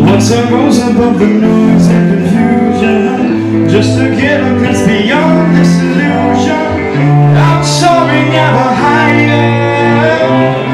Our goes above the noise and confusion. Just to get a glimpse beyond this illusion. I'm soaring ever higher